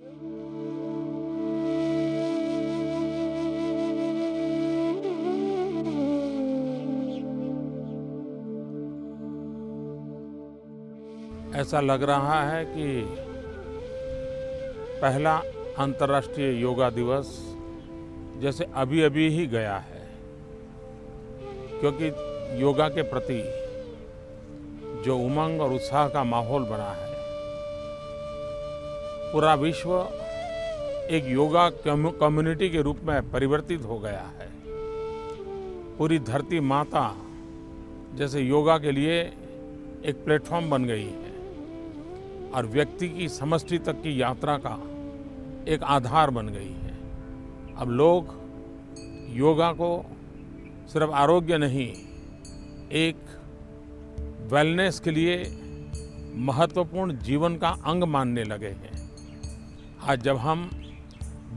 ऐसा लग रहा है कि पहला अंतर्राष्ट्रीय योगा दिवस जैसे अभी अभी ही गया है, क्योंकि योगा के प्रति जो उमंग और उत्साह का माहौल बना है पूरा विश्व एक योगा कम्युनिटी के रूप में परिवर्तित हो गया है। पूरी धरती माता जैसे योगा के लिए एक प्लेटफॉर्म बन गई है और व्यक्ति की समष्टि तक की यात्रा का एक आधार बन गई है। अब लोग योगा को सिर्फ़ आरोग्य नहीं, एक वेलनेस के लिए महत्वपूर्ण जीवन का अंग मानने लगे हैं। आज जब हम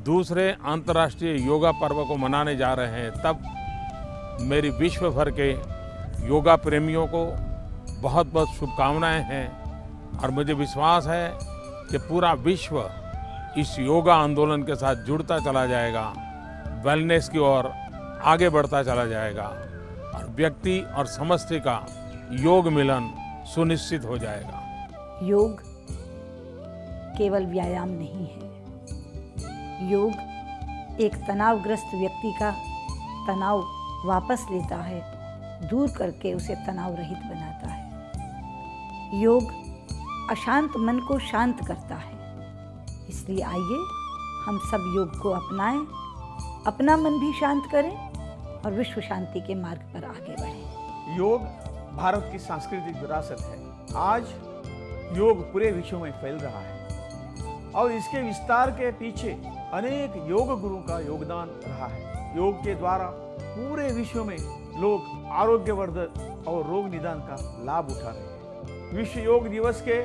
दूसरे अंतर्राष्ट्रीय योगा पर्व को मनाने जा रहे हैं, तब मेरी विश्व भर के योगा प्रेमियों को बहुत बहुत शुभकामनाएँ हैं और मुझे विश्वास है कि पूरा विश्व इस योगा आंदोलन के साथ जुड़ता चला जाएगा वेलनेस की ओर आगे बढ़ता चला जाएगा और व्यक्ति और समष्टि का योग मिलन सुनिश्चित हो जाएगा। योग केवल व्यायाम नहीं है। योग एक तनावग्रस्त व्यक्ति का तनाव वापस लेता है, दूर करके उसे तनाव रहित बनाता है। योग अशांत मन को शांत करता है। इसलिए आइए, हम सब योग को अपनाएँ, अपना मन भी शांत करें और विश्व शांति के मार्ग पर आगे बढ़ें। योग भारत की सांस्कृतिक विरासत है। आज योग पूरे विश्व में फैल रहा है। और इसके विस्तार के पीछे अनेक योग गुरु का योगदान रहा है योग के द्वारा पूरे विश्व में लोग आरोग्यवर्धक और रोग निदान का लाभ उठा रहे हैं विश्व योग दिवस के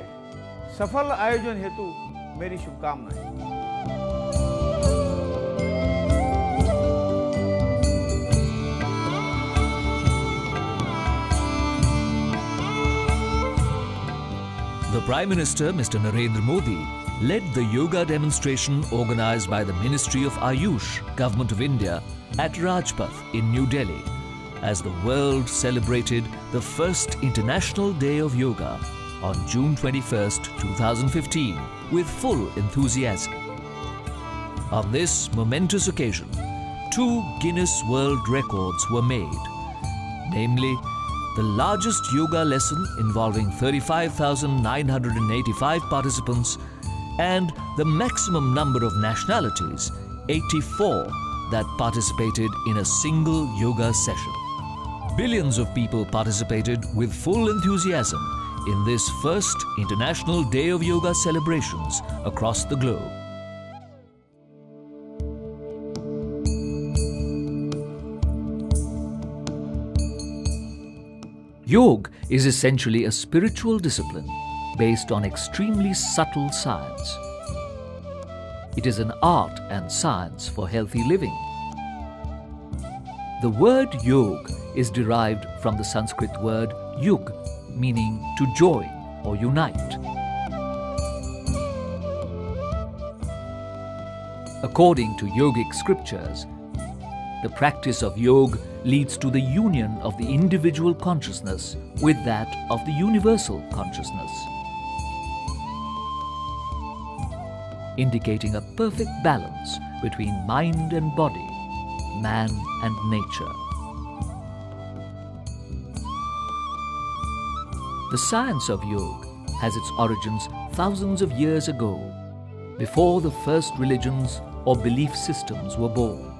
सफल आयोजन हेतु मेरी शुभकामनाएँ The Prime Minister, Mr. Narendra Modi, led the yoga demonstration organized by the Ministry of Ayush, Government of India, at Rajpath in New Delhi as the world celebrated the first International Day of Yoga on June 21, 2015, with full enthusiasm. On this momentous occasion, two Guinness World Records were made, namely the largest yoga lesson involving 35,985 participants and the maximum number of nationalities, 84, that participated in a single yoga session. Billions of people participated with full enthusiasm in this first International Day of Yoga celebrations across the globe. Yoga is essentially a spiritual discipline based on extremely subtle science. It is an art and science for healthy living. The word yog is derived from the Sanskrit word yuj, meaning to join or unite. According to yogic scriptures, the practice of yoga leads to the union of the individual consciousness with that of the universal consciousness, indicating a perfect balance between mind and body, man and nature. The science of yoga has its origins thousands of years ago, before the first religions or belief systems were born.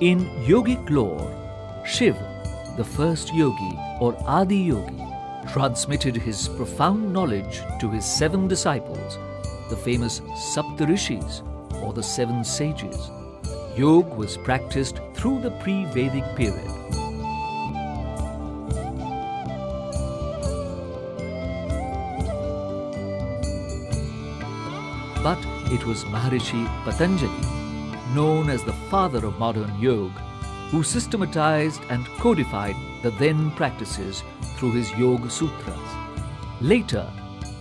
In yogic lore, Shiva, the first yogi or Adi yogi, transmitted his profound knowledge to his seven disciples, the famous Saptarishis or the seven sages. Yoga was practiced through the pre Vedic period. But it was Maharishi Patanjali, known as the father of modern yoga, who systematized and codified the then practices through his Yoga Sutras. Later,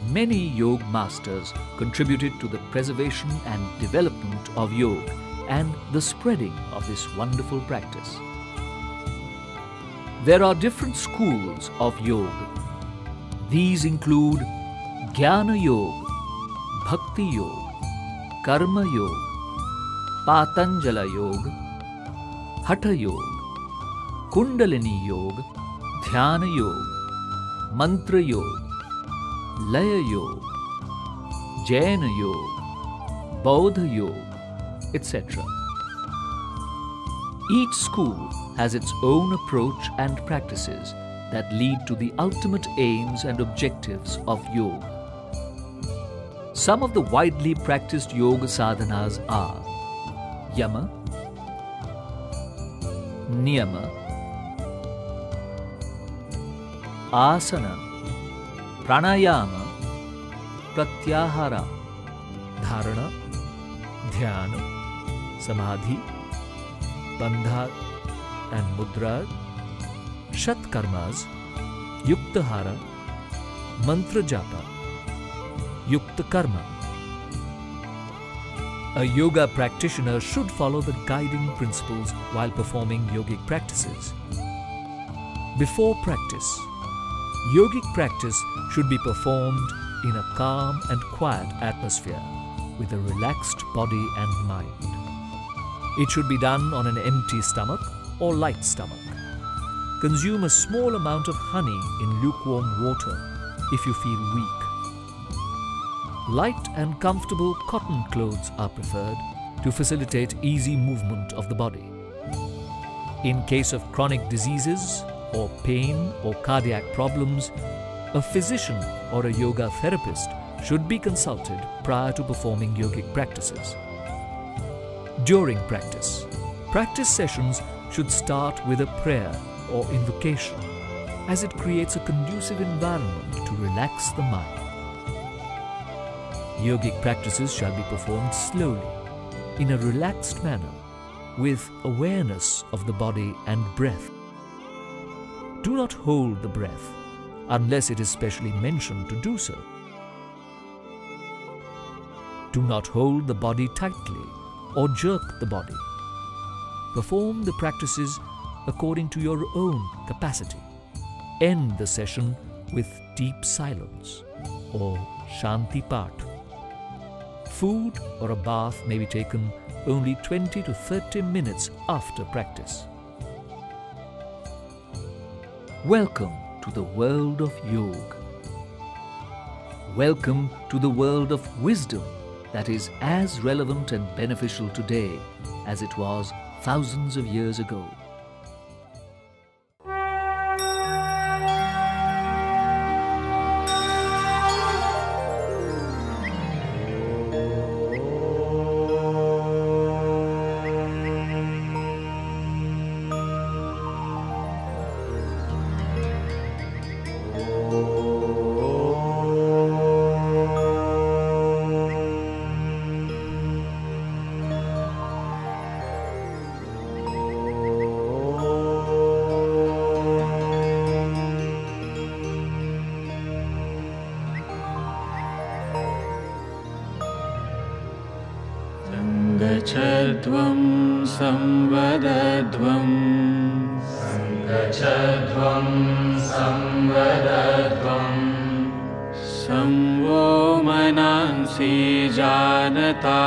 many yoga masters contributed to the preservation and development of yoga and the spreading of this wonderful practice. There are different schools of yoga. These include Jnana Yoga, Bhakti Yoga, Karma Yoga, Patanjala Yoga, Hatha Yoga, Kundalini Yoga, Dhyana Yoga, Mantra Yoga, Laya Yoga, Jaina Yoga, Bodha Yoga, etc. Each school has its own approach and practices that lead to the ultimate aims and objectives of yoga. Some of the widely practiced yoga sadhanas are yama, niyama, asana, pranayama, pratyahara, dharana, dhyana, samadhi, bandha and mudra, shatkarmas, yuktahara, mantra japa. A yoga practitioner should follow the guiding principles while performing yogic practices. Before practice, yogic practice should be performed in a calm and quiet atmosphere with a relaxed body and mind. It should be done on an empty stomach or light stomach. Consume a small amount of honey in lukewarm water if you feel weak. Light and comfortable cotton clothes are preferred to facilitate easy movement of the body. In case of chronic diseases or pain or cardiac problems, a physician or a yoga therapist should be consulted prior to performing yogic practices. During practice, practice sessions should start with a prayer or invocation as it creates a conducive environment to relax the mind. Yogic practices shall be performed slowly, in a relaxed manner, with awareness of the body and breath. Do not hold the breath unless it is specially mentioned to do so. Do not hold the body tightly or jerk the body. Perform the practices according to your own capacity. End the session with deep silence or Shanti Path. Food or a bath may be taken only 20 to 30 minutes after practice. Welcome to the world of yoga. Welcome to the world of wisdom that is as relevant and beneficial today as it was thousands of years ago. सङ्गच्छध्वं संवदध्वं सङ्गच्छध्वं संवदध्वं। संवो मनांसि जानता।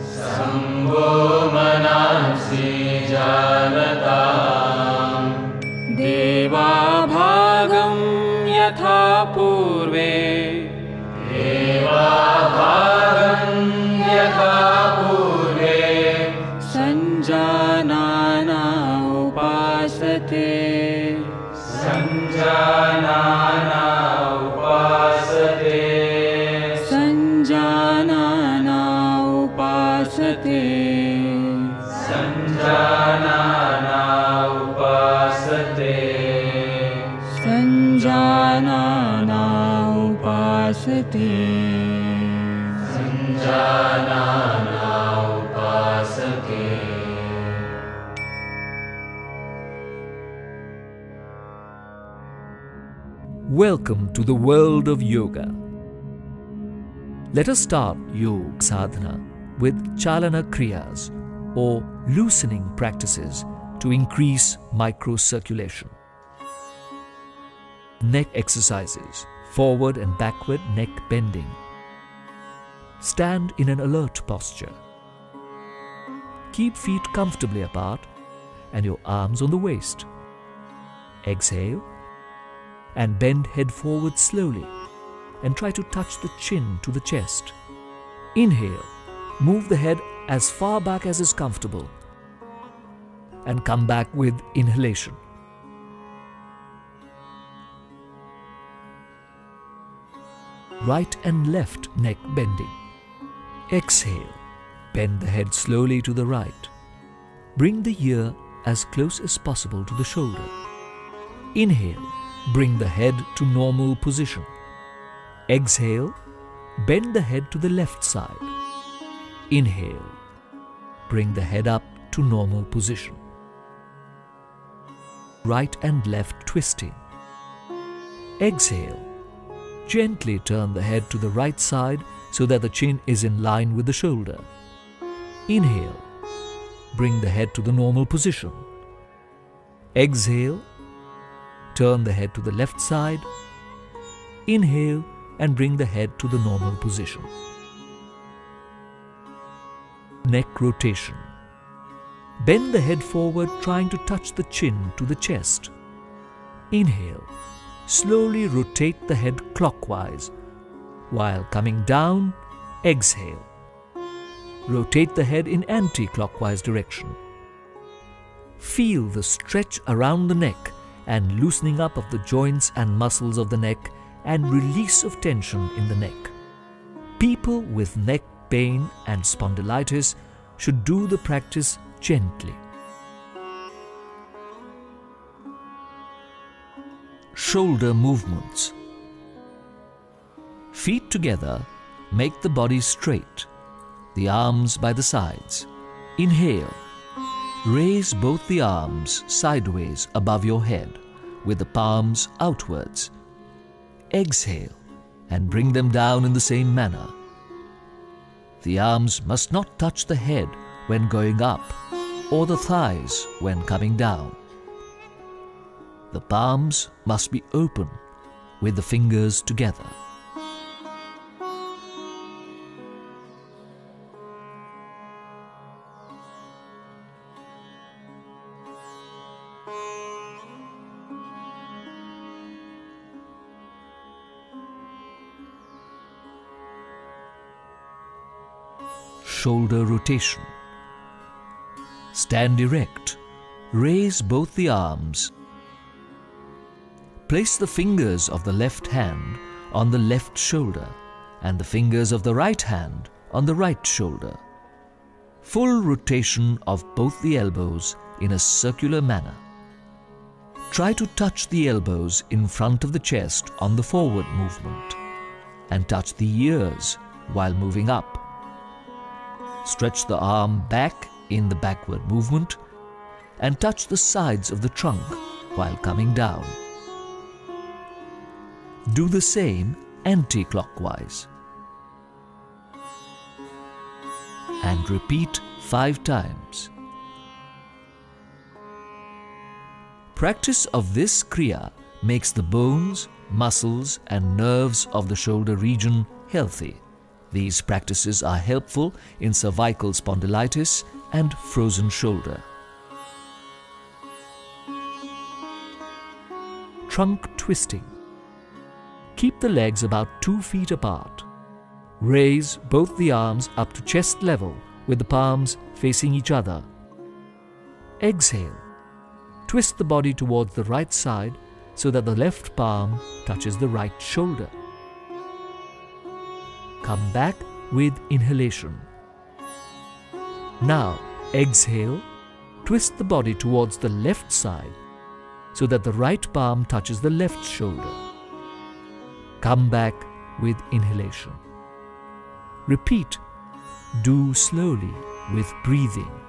संवो मनांसि जानता। देवाभागं यथा पूर्वे। सञ्जानाना Welcome to the world of yoga. Let us start Yoga Sadhana with Chalana Kriyas or loosening practices to increase microcirculation. Neck exercises, forward and backward neck bending. Stand in an alert posture. Keep feet comfortably apart and your arms on the waist. Exhale and bend head forward slowly and try to touch the chin to the chest. Inhale, move the head as far back as is comfortable and come back with inhalation. Right and left neck bending. Exhale, bend the head slowly to the right. Bring the ear as close as possible to the shoulder. Inhale, bring the head to normal position. Exhale, bend the head to the left side. Inhale, bring the head up to normal position. Right and left twisting. Exhale, gently turn the head to the right side so that the chin is in line with the shoulder. Inhale, bring the head to the normal position. Exhale, turn the head to the left side. Inhale and bring the head to the normal position. Neck rotation. Bend the head forward trying to touch the chin to the chest. Inhale. Slowly rotate the head clockwise. While coming down, exhale. Rotate the head in anti-clockwise direction. Feel the stretch around the neck and loosening up of the joints and muscles of the neck and release of tension in the neck. People with neck pain and spondylitis should do the practice gently. Shoulder movements. Feet together make the body straight, the arms by the sides. Inhale. Raise both the arms sideways above your head with the palms outwards. Exhale and bring them down in the same manner. The arms must not touch the head when going up or the thighs when coming down. The palms must be open with the fingers together. Shoulder rotation. Stand erect. Raise both the arms. Place the fingers of the left hand on the left shoulder and the fingers of the right hand on the right shoulder. Full rotation of both the elbows in a circular manner. Try to touch the elbows in front of the chest on the forward movement and touch the ears while moving up. Stretch the arm back in the backward movement and touch the sides of the trunk while coming down. Do the same anti-clockwise. And repeat five times. Practice of this Kriya makes the bones, muscles and nerves of the shoulder region healthy. These practices are helpful in cervical spondylitis and frozen shoulder. Trunk twisting. Keep the legs about 2 feet apart. Raise both the arms up to chest level with the palms facing each other. Exhale. Twist the body towards the right side so that the left palm touches the right shoulder. Come back with inhalation. Now, exhale, twist the body towards the left side so that the right palm touches the left shoulder. Come back with inhalation. Repeat, do slowly with breathing.